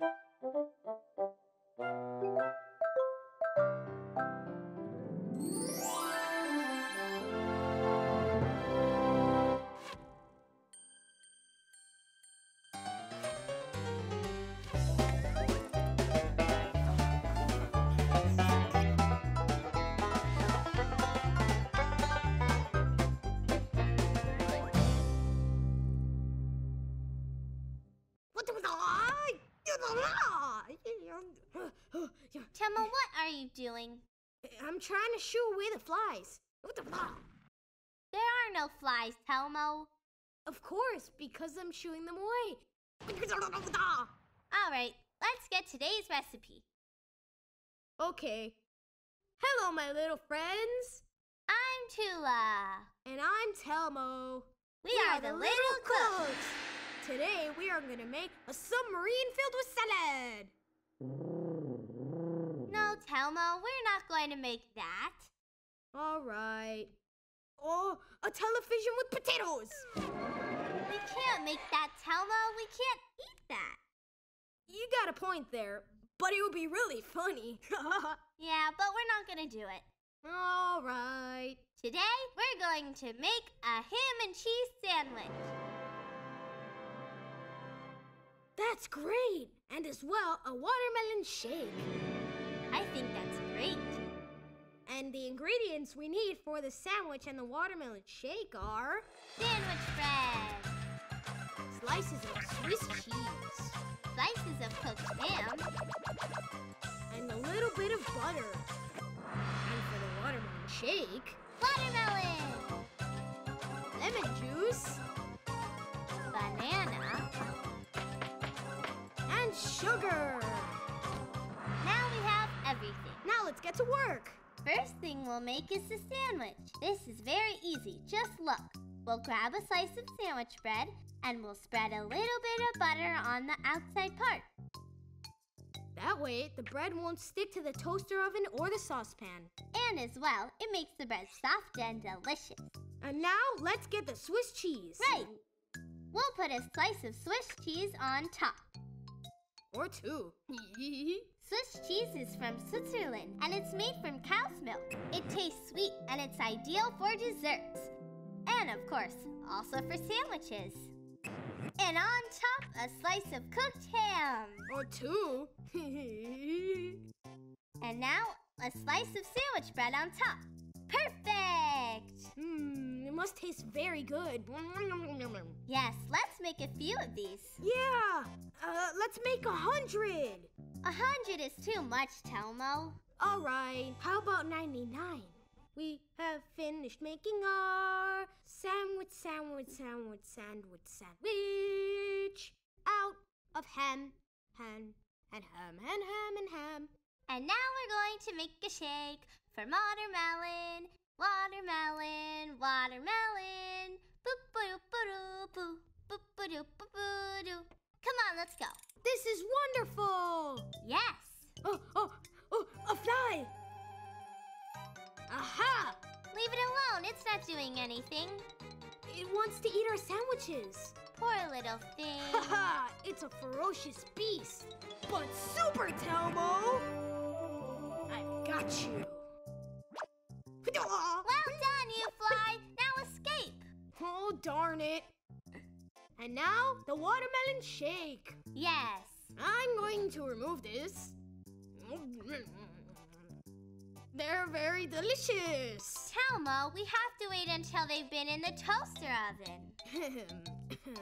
我怎么走啊？Telmo, what are you doing? I'm trying to shoo away the flies. What the fly? There are no flies, Telmo. Of course, because I'm shooing them away. All right, let's get today's recipe. Okay. Hello, my little friends. I'm Tula. And I'm Telmo. We, are, the little cooks. Today we are going to make a submarine filled with salad. No, Telmo, we're not going to make that. All right. Oh, a television with potatoes. We can't make that, Telmo. We can't eat that. You got a point there, but it would be really funny. Yeah, but we're not going to do it. All right. Today, we're going to make a ham and cheese sandwich. That's great. And as well, a watermelon shake. I think that's great. And the ingredients we need for the sandwich and the watermelon shake are Sandwich bread, slices of Swiss cheese slices of cooked ham, and a little bit of butter. And for the watermelon shake, watermelon, lemon juice banana. Sugar. Now we have everything. Now let's get to work. First thing we'll make is the sandwich. This is very easy. Just look. We'll grab a slice of sandwich bread and we'll spread a little bit of butter on the outside part. That way, the bread won't stick to the toaster oven or the saucepan. And as well, it makes the bread soft and delicious. And now, let's get the Swiss cheese. Right. We'll put a slice of Swiss cheese on top. Or two. Swiss cheese is from Switzerland and it's made from cow's milk. It tastes sweet and it's ideal for desserts. And of course, also for sandwiches. And on top, a slice of cooked ham. or two. And now, a slice of sandwich bread on top. Perfect! Must taste very good. Yes, let's make a few of these. Yeah, uh, let's make a hundred. A hundred is too much, Telmo. All right, how about 99? We have finished making our sandwich, sandwich, sandwich, sandwich, sandwich out of ham, ham, and ham, and ham, and ham. And now we're going to make a shake for watermelon, watermelon, watermelon. Boop boop boop boop boop boop boop boop. Come on, let's go. This is wonderful. Yes. Oh, oh, oh, a fly. Aha! Leave it alone. It's not doing anything. It wants to eat our sandwiches. Poor little thing. Haha, it's a ferocious beast. But super, Telmo! I've got you. Oh, darn it. And now, the watermelon shake. Yes. I'm going to remove this. They're very delicious. Telmo, we have to wait until they've been in the toaster oven.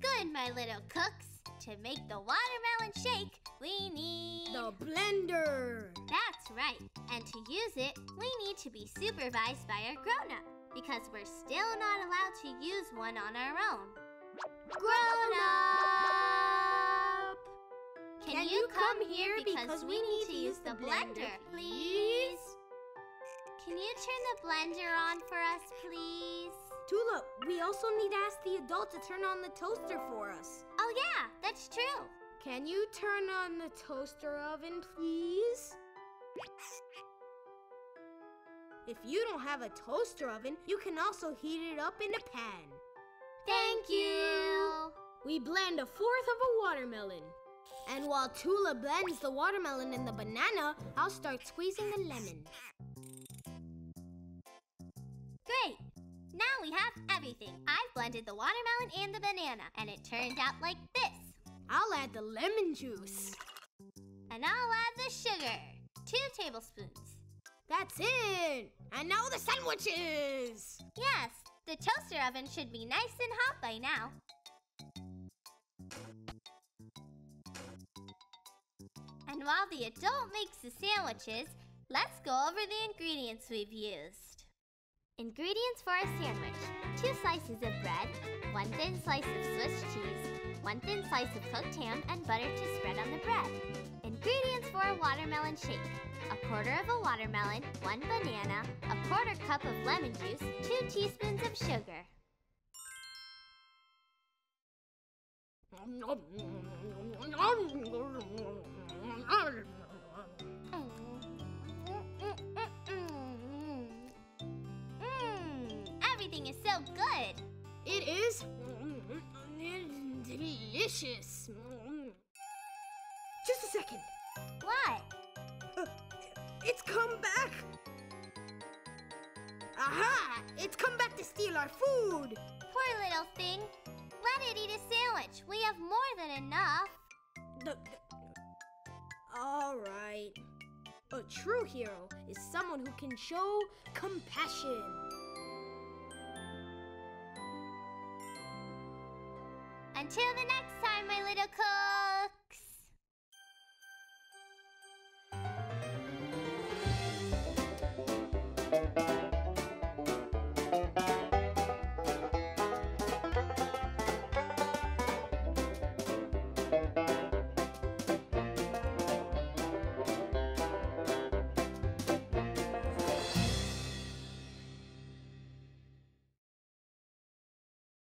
Good, my little cooks. To make the watermelon shake, we need. the blender. That's right. And to use it, we need to be supervised by our grown up because we're still not allowed to use one on our own. Grown up! Can, you come here because we need to use the blender, please? Can you turn the blender on for us, please? Tula, we also need to ask the adult to turn on the toaster for us. Oh, yeah, that's true. Can you turn on the toaster oven, please? If you don't have a toaster oven, you can also heat it up in a pan. Thank you. We blend a fourth of a watermelon. And while Tula blends the watermelon and the banana, I'll start squeezing the lemon. Great! Now we have everything. I've blended the watermelon and the banana, and it turned out like this. I'll add the lemon juice. And I'll add the sugar. Two tablespoons. That's it. And now the sandwiches. Yes, the toaster oven should be nice and hot by now. And while the adult makes the sandwiches, let's go over the ingredients we've used. Ingredients for a sandwich. Two slices of bread, one thin slice of Swiss cheese, one thin slice of cooked ham, and butter to spread on the bread. Ingredients for a watermelon shake. A quarter of a watermelon, one banana, a quarter cup of lemon juice, two teaspoons of sugar. Mmm, everything is so good. It is delicious. What? It's come back. Aha! It's come back to steal our food. Poor little thing. Let it eat a sandwich. We have more than enough. The- the- All right. A true hero is someone who can show compassion. Until the next time, my little cook.